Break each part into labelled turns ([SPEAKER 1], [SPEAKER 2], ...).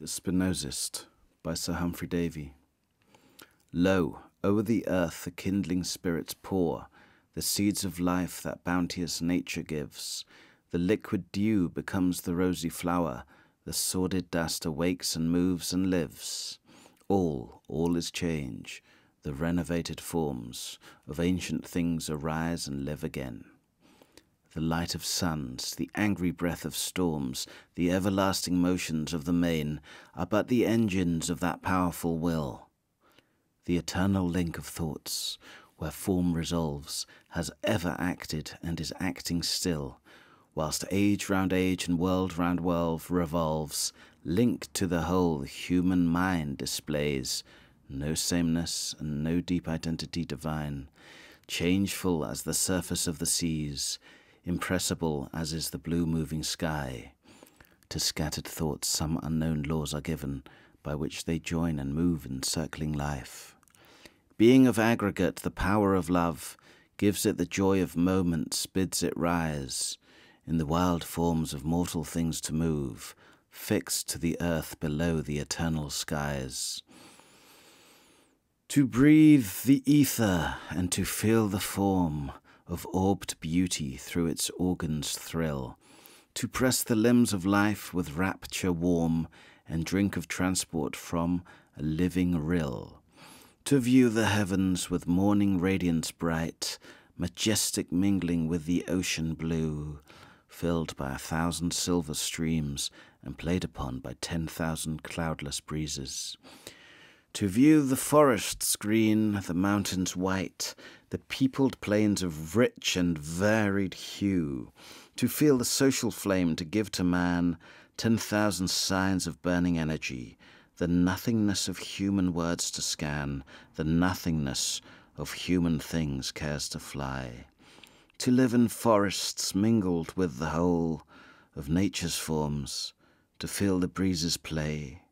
[SPEAKER 1] The Spinozist by Sir Humphry Davy. Lo, o'er the earth the kindling spirits pour, the seeds of life that bounteous nature gives. The liquid dew becomes the rosy flower, the sordid dust awakes and moves and lives. All, all is change, the renovated forms of ancient things arise and live again the light of suns, the angry breath of storms, the everlasting motions of the main, are but the engines of that powerful will. The eternal link of thoughts, where form resolves, has ever acted and is acting still, whilst age round age and world round world revolves, linked to the whole human mind displays no sameness and no deep identity divine, changeful as the surface of the seas, impressible as is the blue moving sky. To scattered thoughts some unknown laws are given, by which they join and move in circling life. Being of aggregate, the power of love gives it the joy of moments, bids it rise, in the wild forms of mortal things to move, fixed to the earth below the eternal skies. To breathe the ether and to feel the form, of orbed beauty through its organs thrill, to press the limbs of life with rapture warm, and drink of transport from a living rill, to view the heavens with morning radiance bright, majestic mingling with the ocean blue, filled by a thousand silver streams and played upon by ten thousand cloudless breezes to view the forests green, the mountains white, the peopled plains of rich and varied hue, to feel the social flame to give to man ten thousand signs of burning energy, the nothingness of human words to scan, the nothingness of human things cares to fly, to live in forests mingled with the whole of nature's forms, to feel the breezes play,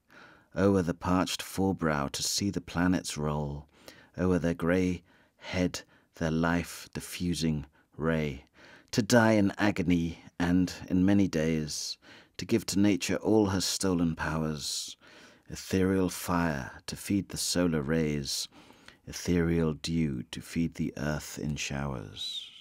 [SPEAKER 1] o'er the parched forebrow to see the planets roll, o'er their grey head their life diffusing ray, to die in agony and, in many days, to give to nature all her stolen powers, ethereal fire to feed the solar rays, ethereal dew to feed the earth in showers.